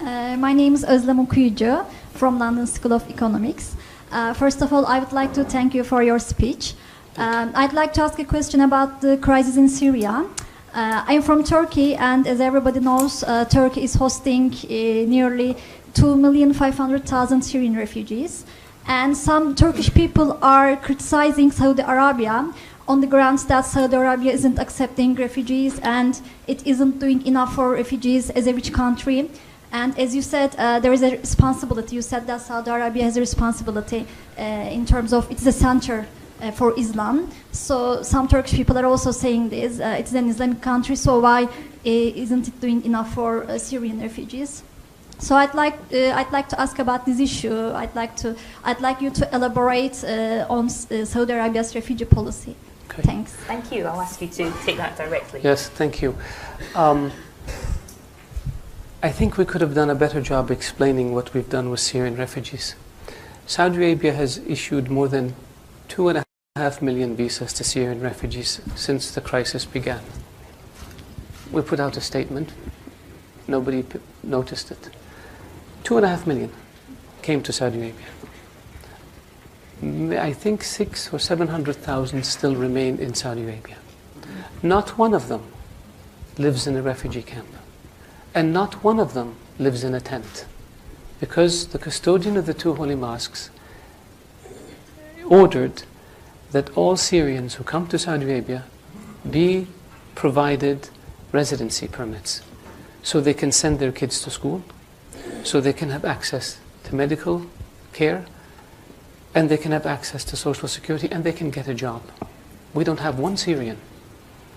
Uh, my name is Özlem Okuyucu from London School of Economics. Uh, first of all, I would like to thank you for your speech. Um, I'd like to ask a question about the crisis in Syria. Uh, I'm from Turkey, and as everybody knows, uh, Turkey is hosting uh, nearly 2,500,000 Syrian refugees. And some Turkish people are criticizing Saudi Arabia on the grounds that Saudi Arabia isn't accepting refugees and it isn't doing enough for refugees as a rich country. And as you said, uh, there is a responsibility. You said that Saudi Arabia has a responsibility uh, in terms of it's the center uh, for Islam. So some Turkish people are also saying this. Uh, it's an Islamic country, so why uh, isn't it doing enough for uh, Syrian refugees? So I'd like uh, I'd like to ask about this issue. I'd like to I'd like you to elaborate uh, on uh, Saudi Arabia's refugee policy. Okay. Thanks. Thank you. I'll ask you to take that directly. Yes, thank you. Um, I think we could have done a better job explaining what we've done with Syrian refugees. Saudi Arabia has issued more than two and a half million visas to Syrian refugees since the crisis began. We put out a statement. Nobody noticed it. Two and a half million came to Saudi Arabia. I think six or seven hundred thousand still remain in Saudi Arabia. Not one of them lives in a refugee camp. And not one of them lives in a tent. Because the custodian of the two holy mosques ordered that all Syrians who come to Saudi Arabia be provided residency permits so they can send their kids to school, so they can have access to medical care, and they can have access to social security, and they can get a job. We don't have one Syrian.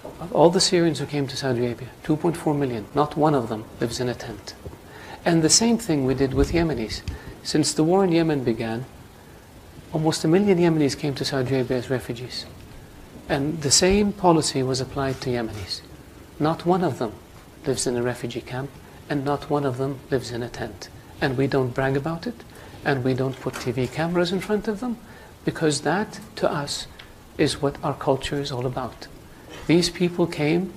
Of all the Syrians who came to Saudi Arabia, 2.4 million, not one of them lives in a tent. And the same thing we did with Yemenis. Since the war in Yemen began, almost a million Yemenis came to Saudi Arabia as refugees. And the same policy was applied to Yemenis. Not one of them lives in a refugee camp, and not one of them lives in a tent. And we don't brag about it, and we don't put TV cameras in front of them, because that, to us, is what our culture is all about. These people came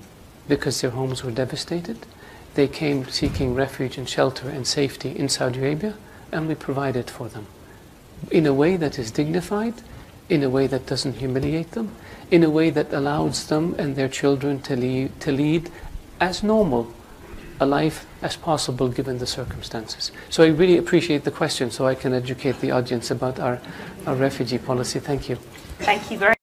because their homes were devastated. They came seeking refuge and shelter and safety in Saudi Arabia, and we provided for them in a way that is dignified, in a way that doesn't humiliate them, in a way that allows them and their children to lead, to lead as normal a life as possible given the circumstances. So I really appreciate the question so I can educate the audience about our, our refugee policy. Thank you. Thank you very